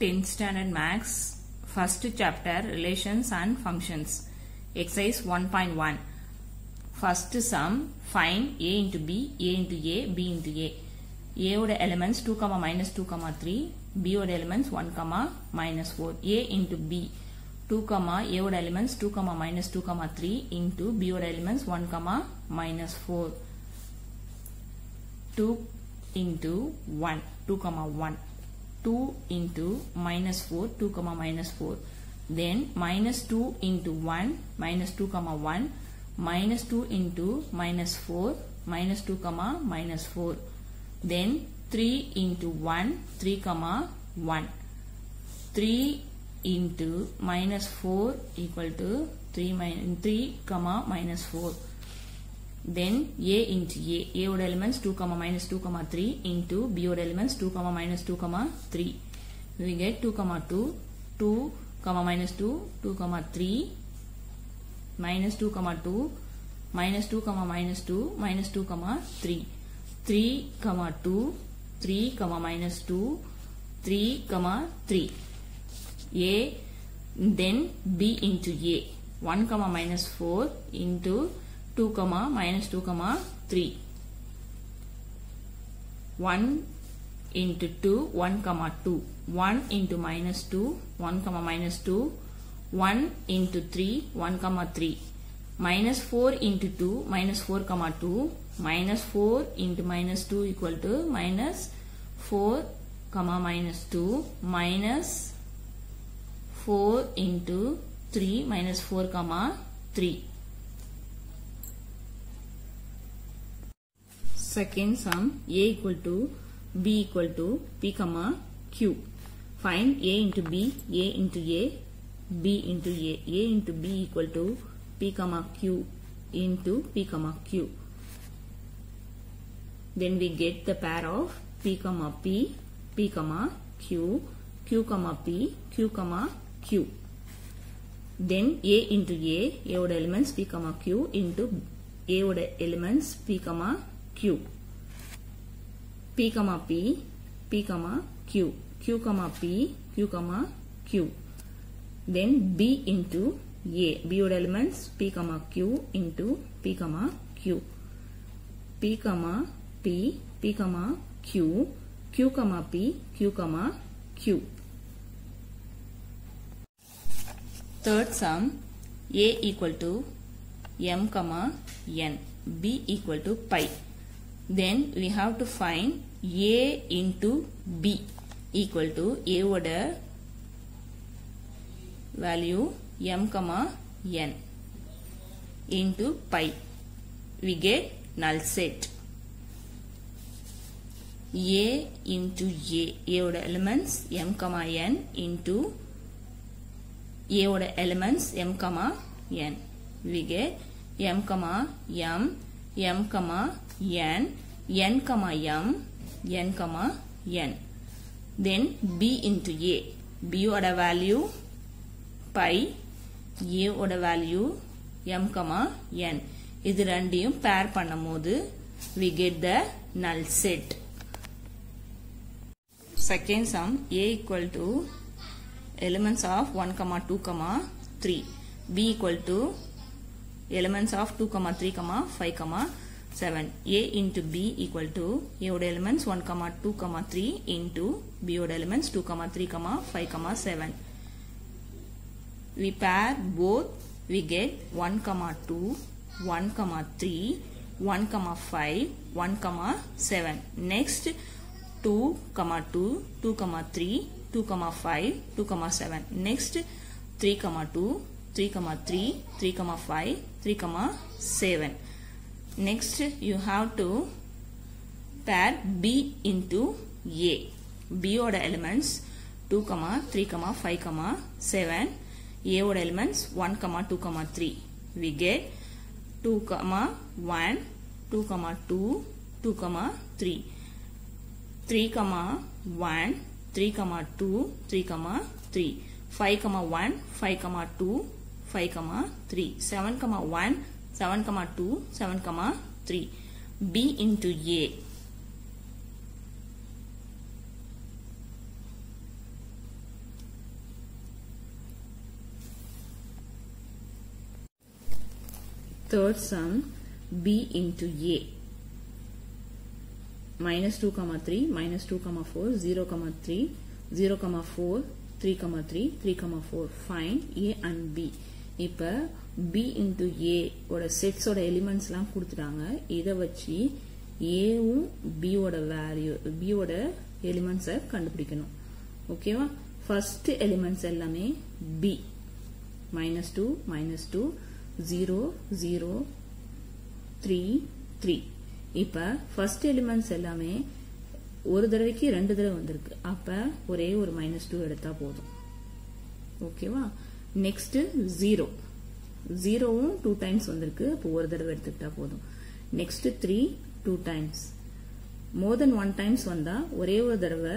10th standard max first chapter relations and functions exercise 1.1 first sum find a into b a into a b into a a ஓட elements 2 comma minus 2 comma 3 b ஓட elements 1 comma minus 4 a into b 2 comma a ஓட elements 2 comma minus 2 comma 3 into b ஓட elements 1 comma minus 4 2 into 1 2 comma 1 2 into minus 4 2 comma minus 4 then minus 2 into 1 minus 2 comma 1 minus 2 into minus 4 minus 2 comma minus 4 then 3 into 1 3 comma 1 3 into minus 4 equal to 3 minus 3 comma minus 4 then a into a a oda elements 2 comma minus 2 comma 3 into b oda elements 2 comma minus 2 comma 3 we get 2 comma 2 2 comma minus 2 2 comma 3 minus 2 comma 2 minus 2 comma minus 2 minus 2 comma 3 3 comma 2 3 comma minus 2 3 comma 3 a then b into a 1 comma minus 4 into 2 comma minus 2 comma 3 1 into 2 1 comma 2 1 into minus 2 1 comma minus 2 1 into 3 1 comma 3 minus 4 into 2 minus 4 comma 2 minus 4 into minus 2 equal to minus 4 comma minus 2 minus 4 into 3 minus 4 comma 3 second sum a equal to b equal to p comma q. Find a into b a into a b into a a into b equal to p comma q into p comma q. Then we get the pair of p comma p p comma q q comma p q comma q. Then a into a a oda elements p comma q into a oda elements p comma q p comma p p comma q q comma p q comma q then b into a b oda elements p comma q into p comma q p comma p p comma q q comma p q comma q third sum a equal to m comma n b equal to pi then we have to find a into b equal to a ஓட value m comma n into pi we get null set a into a a ஓட elements m comma n into a ஓட elements m comma n we get m comma m m comma n n comma m n comma n then b into a b ஓட value pi a ஓட value m comma n இது ரெண்டையும் pair பண்ணும்போது we get the null set second sum a equal to elements of 1 comma 2 comma 3 b equal to elements of 2 comma 3 comma 5 comma 7 a into b equal to a oda elements 1 comma 2 comma 3 into b oda elements 2 comma 3 comma 5 comma 7 we pair both we get 1 comma 2 1 comma 3 1 comma 5 1 comma 7 next 2 comma 2 2 comma 3 2 comma 5 2 comma 7 next 3 comma 2 3 comma 3 3 comma 5 3 comma 7 next you have to pair b into a. B order elements 2 comma 3 comma 5 comma 7 a order elements 1 comma 2 comma 3 we get 2 comma 1 2 comma 2 2 comma 3 3 comma 1 3 comma 2 3 comma 3 5 comma 1 5 comma 2 5 comma 3 7 comma 1 seven comma two seven comma three B into A third sum b into a minus 2 comma 3 minus 2 comma 4 0 comma 3 0 comma 4 3 comma 3 3 comma 4 find a and b இப்ப B into a ஓட செட்ஸோட எலிமெண்ட்ஸ்லாம் கொடுத்துட்டாங்க. இதை வச்சு ஏவும் பியோட value b எலிமெண்ட்ஸை கண்டுபிடிக்கணும். ஓகேவா ஃபர்ஸ்ட் எலிமெண்ட்ஸ் எல்லாமே B minus two minus two zero zero three three இப்போ ஃபர்ஸ்ட் எலிமெண்ட்ஸ் எல்லாமே ஒரு தடவைக்கு ரெண்டு தடவை வந்திருக்கு. அப்போ ஒரே ஒரு மைனஸ் டூ எடுத்தால் போதும். ஓகேவா நெக்ஸ்ட் ஜீரோ ஜீரோவும் டூ டைம்ஸ் வந்திருக்கு. அப்போ ஒரு தடவை எடுத்துக்கிட்டா போதும். Next three two times more then one times வந்தா ஒரே ஒரு தடவை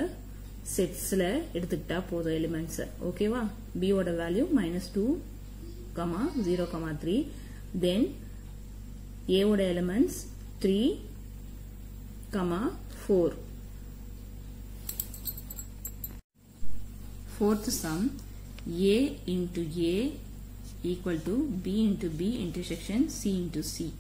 செட்ஸ்ல எடுத்துக்கிட்டா போதும் எலிமெண்ட்ஸ் ஓகேவா பியோட value minus two comma zero comma three then ஏவோட elements three comma four fourth sum A into A equal to b into b intersection c into c.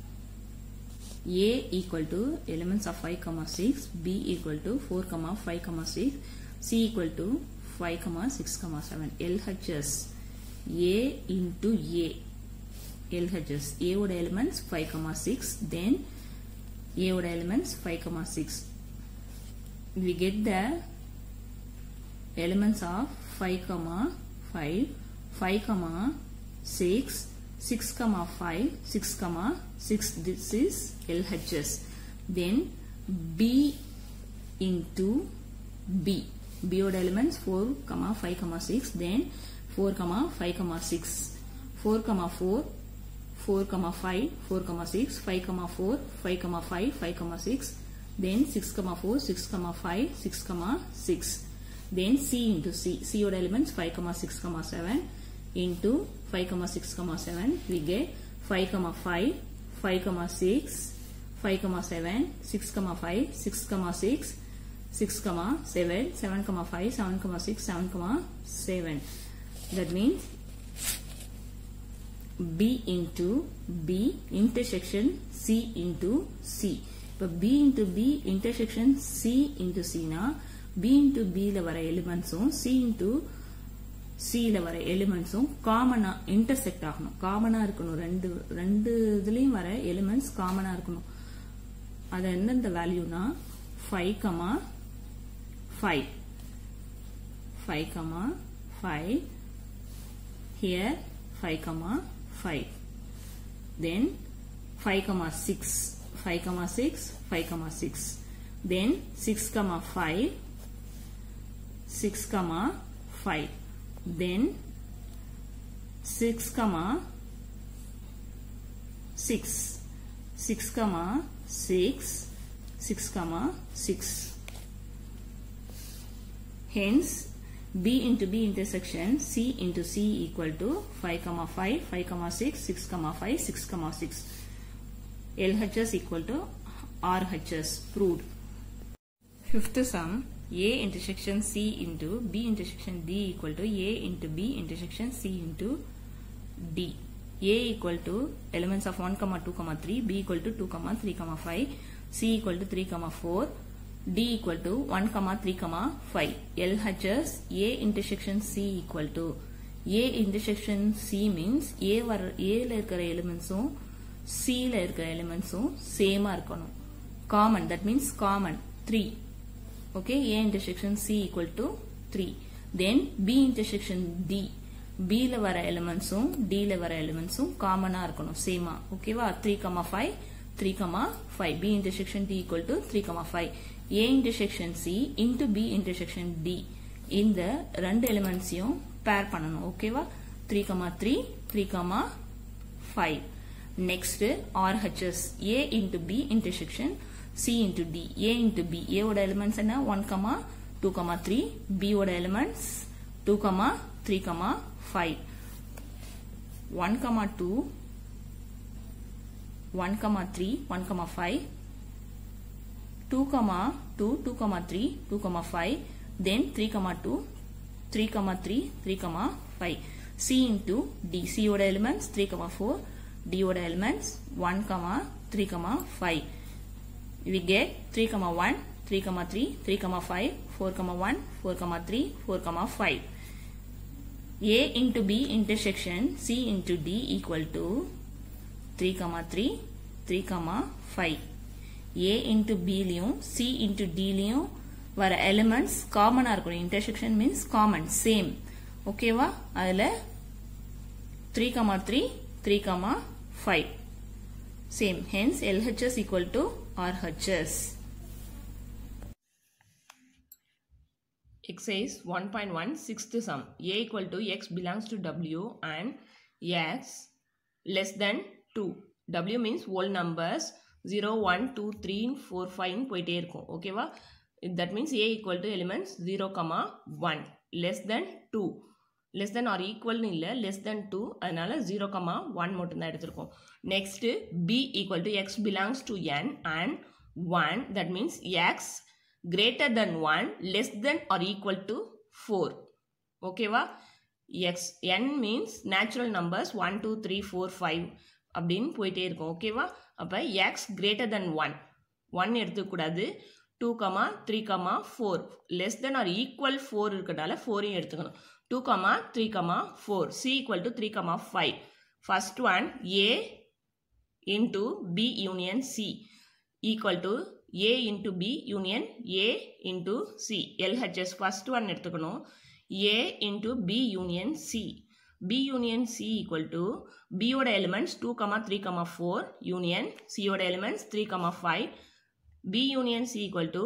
A equal to elements of 5 comma 6 b equal to 4 comma 5 comma 6 c equal to 5 comma 6 comma 7 LHS a into a. LHS a would elements 5 comma 6 then a would elements 5 comma 6 we get the elements of 5 comma 5 5 comma 6 6 comma 5 6 comma 6 this is LHS then B into B. B odd elements 4 comma 5 comma 6 then 4 comma 5 comma 6 4 comma 4 4 comma 5 4 comma 6 5 comma 4 5 comma 5 5 comma 6 then 6 comma 4 6 comma 5 6 comma 6 then C into C. C odd elements 5 comma 6 comma 7 into 5 comma 6 comma 7 we get 5 comma 5 5 comma 6 5 comma 7 6 comma 5 6 comma 6 6 comma 7 7 comma 5 7 comma 6 7 comma 7 that means B into B intersection C into C இப்போ B into B intersection C into C னா B into B ல வர எலிமெண்ட்ஸும் C into சியில வர எலிமெண்ட்ஸும் காமனா intersect ஆகணும். காமனா இருக்கணும். ரெண்டு ரெண்டு இதுலயும் வர எலிமெண்ட்ஸ் காமனா இருக்கணும். அது எந்தெந்த வேல்யூனா five comma five five comma five here five comma five then five comma six five comma six five comma six then six comma five 6 comma 5 then 6 comma 6 6 comma 6 6 comma 6 hence b into b intersection c into c equal to 5 comma 5 5 comma 6 6 comma 5 6 comma 6 LHS equal to RHS proved. Fifth sum a intersection c into b intersection d equal to a into b intersection c into d a equal to elements of 1 comma 2 comma 3 b equal to 2 comma 3 comma 5 c equal to 3 comma 4 d equal to 1 comma 3 comma 5 LHS a intersection c equal to a intersection c means a வர a ல இருக்கிற எலிமெண்ட்ஸும் c ல இருக்கிற எலிமெண்ட்ஸும் சேமா இருக்கணும் common that means common 3 okay a intersection c equal to 3 then b intersection d b ல வர எலிமெண்ட்ஸும் d ல வர எலிமெண்ட்ஸும் காமனா இருக்கணும் சேமா ஓகேவா 3 comma 5 3 comma 5 b intersection d equal to 3,5 a intersection c into b intersection d இந்த ரெண்டு எலிமெண்ட்ஸையும் பேர் பண்ணணும் ஓகேவா 3 comma 3 3 comma 5 next RHS a into b intersection C into D, A into B. A ஓட elements என்ன 1, 2, 3. B ஓட elements 2, 3, 5. 1, 2, 1, 3, 1, 5. 2, 2, 2, 3, 2, 5. Then 3, 2, 3, 3, 3, 5. C into D. C ஓட elements 3, 4. D ஓட elements 1, comma 3, comma 5. We get 3, comma 1, 3, comma 3, 3, comma 5, 4, comma 1, 4, comma 3, 4, comma 5. A into B intersection C into D equal to 3, comma 3, 3, comma 5. A into B லியும் C into D லியும் வர elements common இருக்கணும் intersection means common same okay வா அதுல 3, comma 3, 3, comma 5. Same. Hence, LHS equal to 3 RHS. Exercise 1.1 sixth sum. A equal to X belongs to W and X less than 2. W means whole numbers 0, 1, 2, 3, 4, 5 போயிட்டே இருக்கும் ஓகேவா that means A equal to elements 0, 1 less than 2 less than or ஈக்குவல்னு இல்லை less than two அதனால zero comma one மட்டும்தான் எடுத்திருக்கோம். Next B equal to X belongs to N and one that means X greater than one less than or equal to four ஓகேவா X N means natural numbers one two three four five அப்படின்னு போயிட்டே இருக்கும். ஓகேவா அப்போ X greater than one one எடுத்துக்கூடாது. Two comma three comma four less than or equal four இருக்கிறதால ஃபோரையும் எடுத்துக்கணும். 2 comma 3 comma 4 c equal to 3 comma 5 first one a into b union c equal to a into b union a into c LHS first one எடுத்துக்கணும் a into b union c b union c equal to b ஓட elements 2 comma 3 comma 4 union c ஓட elements 3 comma 5 b union c equal to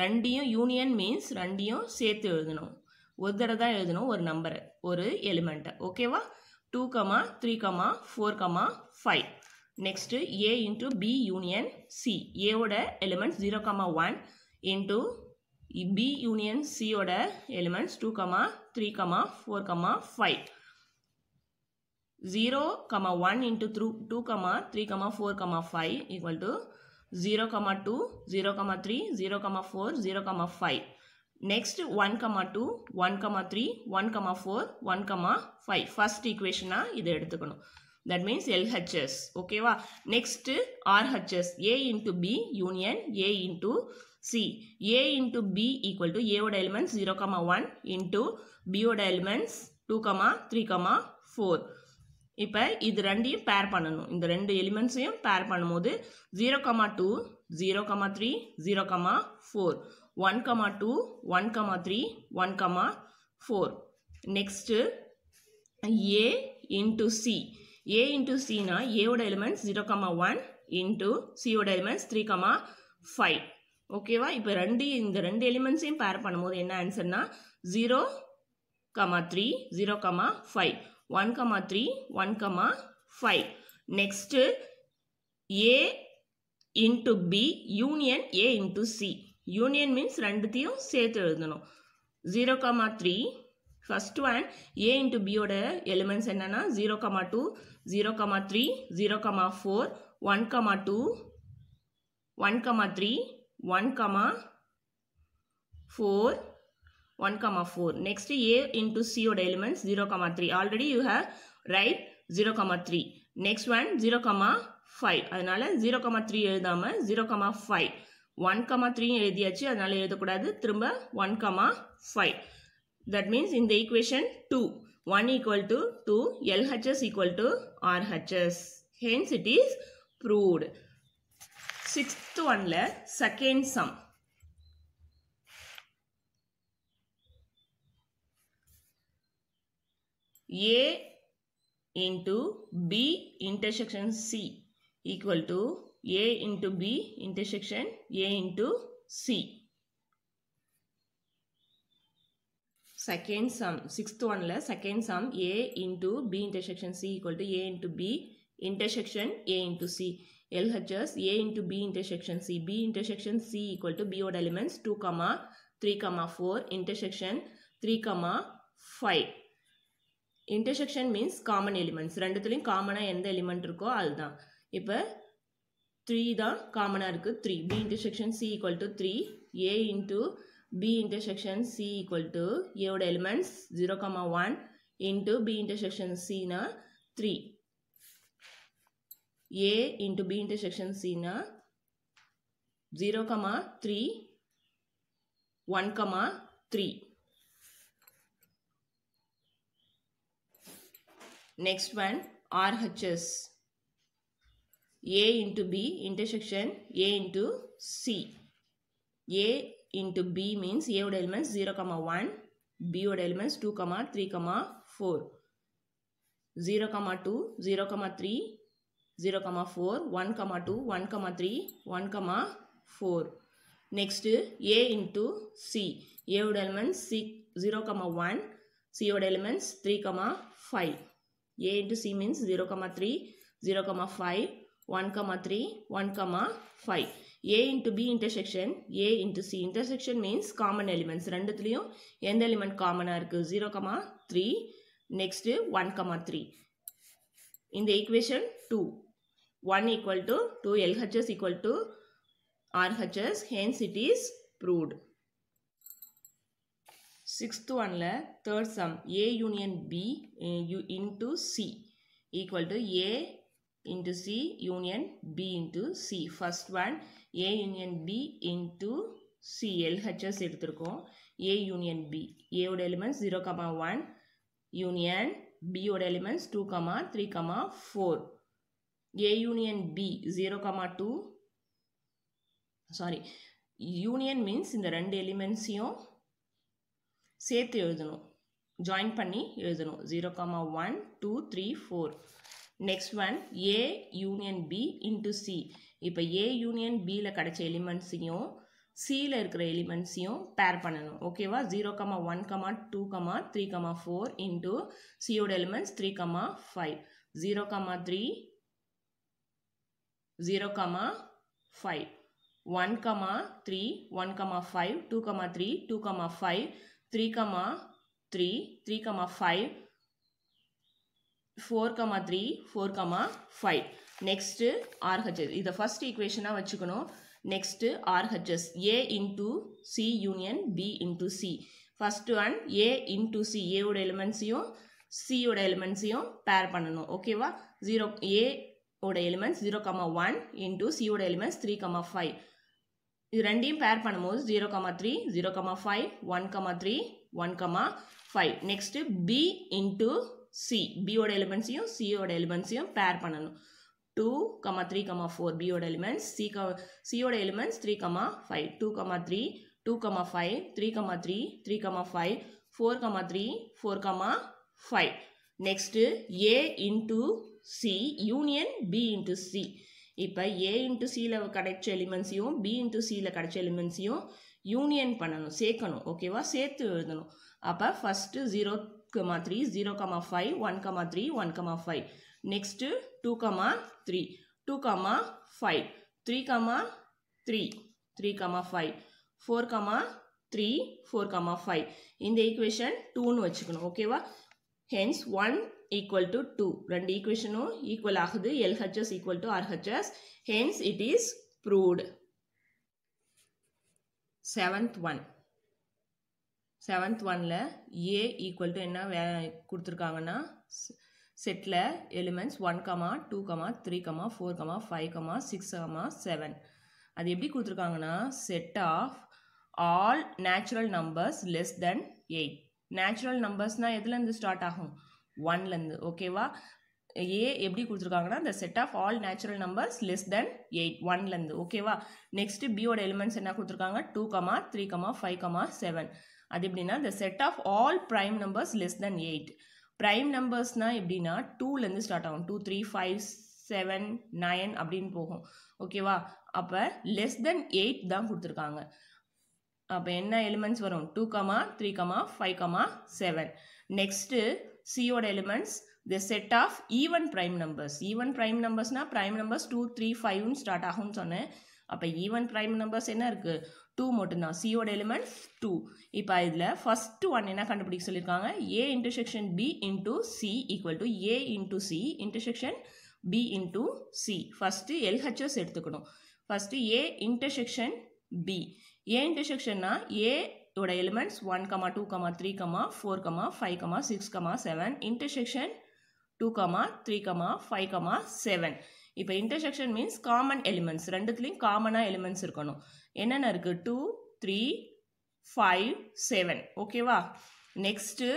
ரெண்டையும் union means ரெண்டையும் சேர்த்து எழுதணும் ஒரு தடவை தான் எழுதணும் ஒரு நம்பரை ஒரு எலிமெண்ட்டை ஓகேவா two comma three comma four comma five next A into B union C ஏவோட elements zero comma one into B union சியோட elements two comma three comma four comma five zero comma one into through two comma three comma four comma five equal to zero comma two zero comma three zero comma four zero comma five next one comma two one comma three one comma four one comma five first ஈக்குவேஷனாக இதை எடுத்துக்கணும். That means LHS ஓகேவா next RHS A into B union A into C A into B equal to ஏவோட elements zero comma one into பியோட elements two comma three comma four இப்போ இது ரெண்டையும் பேர் பண்ணணும். இந்த ரெண்டு எலிமெண்ட்ஸையும் பேர் பண்ணும்போது zero comma two zero comma three zero comma four one comma two one comma three one comma four next A into C A into சினா ஏவோட elements zero comma one into சியோட எலிமெண்ட்ஸ் த்ரீ கமா ஃபைவ் ஓகேவா இப்போ ரெண்டு இந்த ரெண்டு எலிமெண்ட்ஸையும் pair பண்ணும்போது என்ன ஆன்சர்னா zero comma three zero comma five one comma three one comma five next A into B union A into C union means ரெண்டுத்தையும் சேர்த்து எழுதணும். Zero comma three first one A into பியோட எலிமெண்ட்ஸ் என்னென்னா zero comma two zero comma three zero comma four one comma two one comma three one comma four one comma four next A into சியோட elements zero comma three already you have write zero comma three next one zero comma five அதனால zero comma three எழுதாமல் zero comma five one comma த்ரீயும் எழுதியாச்சு அதனால் எழுதக்கூடாது. திரும்ப one comma five that means இந்த equation two one equal to two LHS equal to RHS hence it is proved sixth ஒன்ல second sum A into B intersection C equal to A into B intersection A into C. Second sum, sixth one la second sum A into B intersection C equal to A into B intersection A into C. LHS A into B intersection C. B intersection C equal to B odd elements 2 comma 3 comma 4 intersection 3 comma 5. Intersection means common elements ரெண்டுத்துலேயும் காமனாக எந்த element இருக்கோ அதுதான் இப்போ three தான் காமனாக இருக்குது three B intersection C equal to three A into B intersection C equal to ஏவோட elements zero comma one into B intersection சினா three A into B intersection சினா zero comma three one comma three Next one, RHS. A into B intersection A into C. A into B means A would elements 0, comma 1, B would elements 2, comma 3, comma 4. 0, comma 2, 0, comma 3, 0, comma 4, 1, comma 2, 1, comma 3, 1, comma 4. Next, A into C. A would elements 0, comma 1, C would elements 3, comma 5. A into C means 0, comma 3, 0, comma 5, 1, comma 3, 1, comma 5. A into B intersection, A into C intersection means common elements. ரெண்டுத்துலையும் எந்த element common இருக்கு 0, comma 3, next 1, comma 3. இந்த equation 2. 1 equal to 2 LHS equal to RHS, hence it is proved. Sixth one la third sum A union B uh, u- into C equal to A into C union B into C. First one A union B into C LHS எடுத்திருக்கோம் A union B A ஓட elements 0,1 union B ஓட elements 2, 3, 4 A union B 0, 2 sorry union means இந்த ரெண்டு எலிமெண்ட்ஸையும் சேர்த்து எழுதணும் join பண்ணி எழுதணும் zero comma one two three four next one A union B into C இப்போ ஏ யூனியன் பியில் கிடச்ச எலிமெண்ட்ஸையும் சியில் இருக்கிற எலிமெண்ட்ஸையும் பேர் பண்ணணும். ஓகேவா zero comma one comma two comma three comma four into சியோட elements three comma five zero comma three zero comma five one comma three one comma five two comma three two comma five three comma three three comma five four comma three four comma five next RHS இதை first ஈக்குவேஷனாக வச்சுக்கணும். Next RHS A into C union B into C first one A into C ஏவோட எலிமெண்ட்ஸையும் சியோட எலிமெண்ட்ஸையும் pair பண்ணணும். ஓகேவா zero A ஓட elements zero comma one into சியோட எலிமெண்ட்ஸ் த்ரீ கமா ஃபைவ் இது ரெண்டையும் பேர் பண்ணும்போது zero comma three zero comma five one comma three one comma five next B into C பியோட எலிமெண்ட்ஸையும் சியோட எலிமெண்ட்ஸையும் பேர் பண்ணணும். Two comma three comma four பியோட எலிமெண்ட்ஸ் சி க சியோட elements three comma five two comma three two comma five three comma three three comma five four comma three four comma five next A into C union B into C இப்போ A into சியில் கிடைச்ச எலிமெண்ட்ஸையும் B into சியில் கிடைச்ச எலிமெண்ட்ஸையும் union பண்ணணும் சேர்க்கணும் ஓகேவா சேர்த்து எழுதணும். அப்போ first zero comma three zero comma five one comma three one comma five next two comma three two comma five three comma three three comma five four comma three four comma five இந்த equation டூன்னு வச்சுக்கணும் ஓகேவா hence one equal to two ரெண்டு ஈக்குவேஷனும் equal ஆகுது. LHS equal to RHS hence it is proved seventh one seventh ஒனில் A equal to என்ன வே கொடுத்துருக்காங்கன்னா settle elements one comma two comma three comma four comma five comma six comma seven அது எப்படி கொடுத்துருக்காங்கன்னா set of all natural numbers less than eight natural நம்பர்ஸ்னால் எதுலேருந்து start ஆகும்? ஒன்லேருந்து ஓகேவா ஏ எப்படி கொடுத்துருக்காங்கன்னா இந்த set of all natural numbers less than eight ஒன்லேருந்து ஓகேவா நெக்ஸ்ட் பியோட எலிமெண்ட்ஸ் என்ன கொடுத்துருக்காங்க? Two comma three comma five comma seven அது எப்படின்னா the set of all prime numbers less than eight prime நம்பர்ஸ்னால் எப்படின்னா டூலேருந்து ஸ்டார்ட் ஆகும். Two three five seven nine அப்படின்னு போகும். ஓகேவா அப்போ லெஸ் தென் எயிட் தான் கொடுத்துருக்காங்க. அப்போ என்ன எலிமெண்ட்ஸ் வரும்? Two comma three comma five comma seven next சியோட elements the set of even prime numbers even prime நம்பர்ஸ்னால் prime numbers two three ஃபைவ்னு ஸ்டார்ட் ஆகும்னு சொன்னேன். அப்போ ஈவன் ப்ரைம் நம்பர்ஸ் என்ன இருக்குது டூ மட்டும்தான். சியோட எலிமெண்ட்ஸ் டூ இப்போ இதில் ஃபஸ்ட்டு ஒன் என்ன கண்டுபிடிக்க சொல்லியிருக்காங்க A intersection B into C equal to A into C intersection B into C first LHS எடுத்துக்கணும். First A intersection B A இன்டர்செக்ஷன்னா ஏயோட elements one comma two comma three comma four comma five comma six comma seven intersection two comma three comma five comma seven இப்போ intersection means common elements ரெண்டுத்துலேயும் காமனாக elements இருக்கணும். என்னென்ன இருக்குது two three five seven ஓகேவா next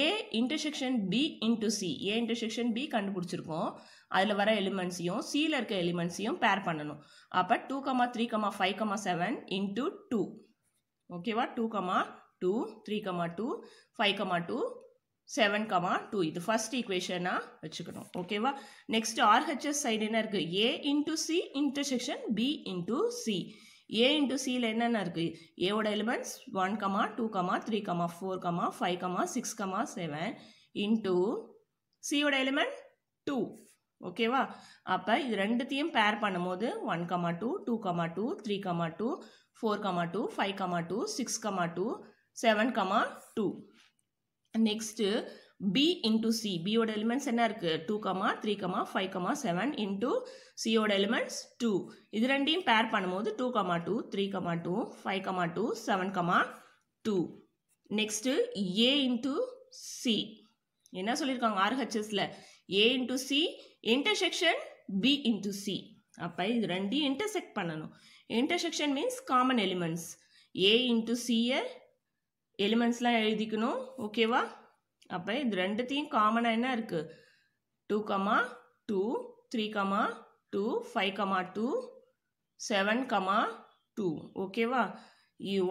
A intersection B into C A intersection B கண்டுபிடிச்சிருக்கோம். அதில் வர எலிமெண்ட்ஸையும் சியில் இருக்க எலிமெண்ட்ஸையும் பேர் பண்ணணும். அப்போ two comma three comma five comma seven into two ஓகேவா two comma two three comma two five comma two seven comma two இது first ஈக்குவேஷனாக வச்சுக்கணும். ஓகேவா நெக்ஸ்ட் ஆர்ஹெச்எஸ் சைடு என்ன இருக்குது A into C intersection B into C A into சியில் என்னென்ன இருக்குது ஏவோட elements one comma two comma three comma four comma five comma six comma seven into சியோட எலிமெண்ட் டூ ஓகேவா அப்போ இது ரெண்டுத்தையும் பேர் பண்ணும்போது one comma two two comma two three comma two four comma two five comma two six comma two seven comma two next B into C பியோட elements என்ன இருக்குது two comma three comma five comma seven into சியோட elements two இது ரெண்டையும் pair பண்ணும்போது two comma two three comma two five comma two seven comma two next A into C என்ன சொல்லியிருக்காங்க ஆர்ஹெச்எஸில் A into C intersection B into C அப்போ இது ரெண்டையும் intersect பண்ணணும். Intersection means common elements A into சியை எலிமெண்ட்ஸ்லாம் எழுதிக்கணும். ஓகேவா அப்போ இது ரெண்டுத்தையும் காமனாக என்ன இருக்குது two comma two three comma two five comma two seven comma two ஓகேவா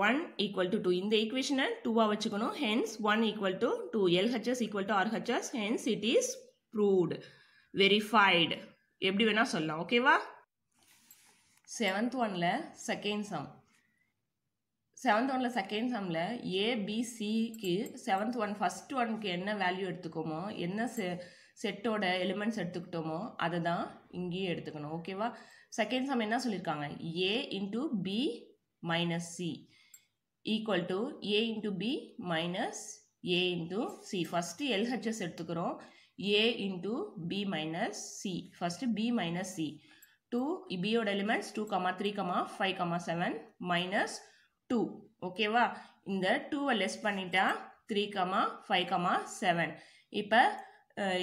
ஒன் ஈக்குவல் டு டூ இந்த ஈக்குவேஷனை டூவாக வச்சுக்கணும். Hence one equal to two LHS equal to RHS hence it is proved verified எப்படி வேணால் சொல்லலாம். ஓகேவா செவன்த் ஒனில் செகண்ட் சம் செவன்த் ஒனில் செகண்ட் சம்மில் ஏபிசிக்கு செவன்த் ஒன் ஃபஸ்ட் ஒனுக்கு என்ன வேல்யூ எடுத்துக்கோமோ என்ன செ செட்டோட எலிமெண்ட்ஸ் எடுத்துக்கிட்டோமோ அதை தான் இங்கேயும் எடுத்துக்கணும் ஓகேவா செகண்ட் சம் என்ன சொல்லியிருக்காங்க A into B minus C equal to A into B minus A into C first LHS எடுத்துக்கிறோம். A into B minus C first B minus C two பியோட elements two comma three comma five comma seven minus two ஓகேவா இந்த டூவை less பண்ணிட்டா three comma five comma seven இப்போ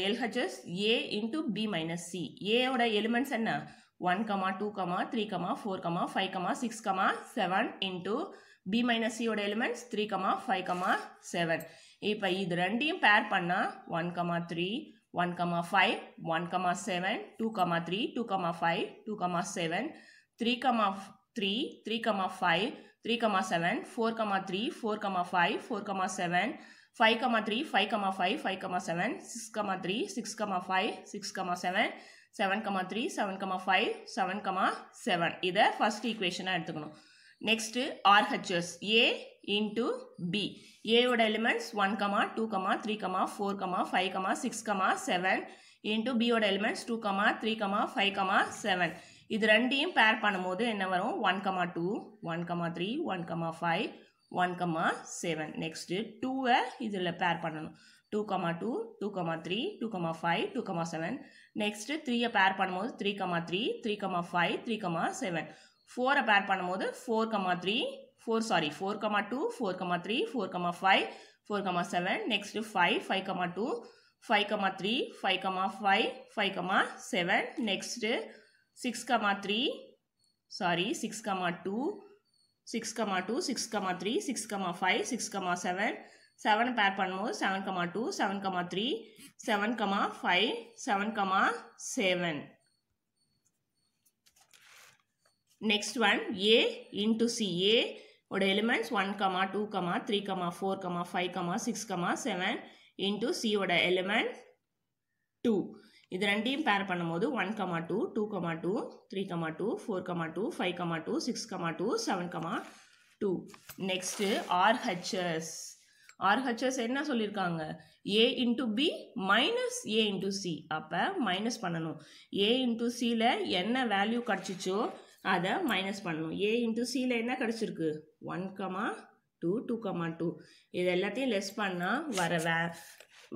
LHS A into B minus C ஏயோட elements என்ன? One comma two comma three comma four comma five comma six comma seven into B minus சியோட elements three comma five comma seven இப்போ இது ரெண்டையும் pair பண்ணால் one comma three one comma five one comma seven two comma three two comma five two comma seven three comma three three comma five 3 comma 7, 4 comma 3, 4 comma 5, 4 comma 7, 5 comma 3, 5 comma 5, 5 comma 7, 6 comma 3, 6 comma 5, 6 comma 7, 7 comma 3, 7 comma 5, 7 comma 7. இதை first equation எடுத்துக்கணும். Next, RHS. A into B. A உட elements 1, 2, 3, 4, 5, 6, 7 into B உட elements 2, 3, 5, 7. இது ரெண்டையும் pair பண்ணும்போது என்ன வரும்? One comma two one comma three one comma five one comma seven next டூவை இதில் பேர் பண்ணணும். Two comma two two comma three two comma five two comma seven next த்ரீயை பேர் பண்ணும்போது three comma three three comma five three comma seven ஃபோரை pair பண்ணும்போது four comma three four sorry four comma two four comma three four comma five four comma seven next five five comma two five comma three five comma five five comma seven next six comma three sorry six comma two six comma two six comma three six comma five six comma seven seven pair பண்ணும்போது seven comma two seven comma three seven comma five seven comma seven next one A into C A ஓட elements one comma two comma three comma four comma five comma six comma seven into சியோட element two இது ரெண்டையும் pair பண்ணும்போது one comma two two comma two three comma two four comma two five comma two six comma two seven comma two next RHS RHS என்ன சொல்லியிருக்காங்க A into B minus A into C அப்போ minus பண்ணணும். A into சியில் என்ன value கிடச்சிச்சோ அதை minus பண்ணணும். A into சியில் என்ன கிடச்சிருக்கு? One comma two two comma two இது எல்லாத்தையும் லெஸ் பண்ணால் வர வே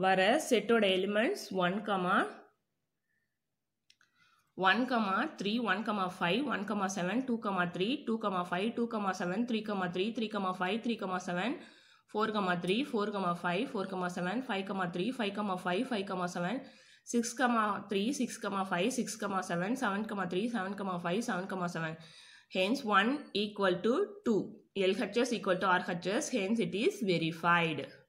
வர செட்டோட elements one comma 1 comma 3 1 comma 5 1 comma 7 2 comma 3 2 comma 5 2 comma 7 3 comma 3 3 comma 5 3 comma 7 4 comma 3 4 comma 5 4 comma 7 5 comma 3 5 comma 5 5 comma 7 6 comma 3 6 comma 5 6 comma 7 7 comma 3 7 comma 5 7 comma 7 hence 1 equal to 2 LHS equal to RHS hence it is verified.